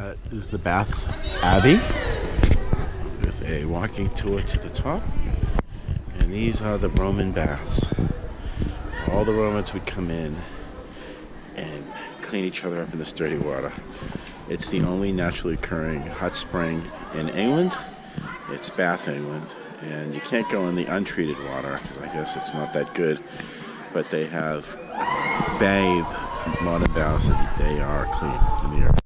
That is the Bath Abbey with a walking tour to the top. And these are the Roman baths. All the Romans would come in and clean each other up in this dirty water. It's the only naturally occurring hot spring in England. It's Bath, England. And you can't go in the untreated water because I guess it's not that good. But they have uh, bathe modern baths and they are clean in the air.